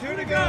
Two to go.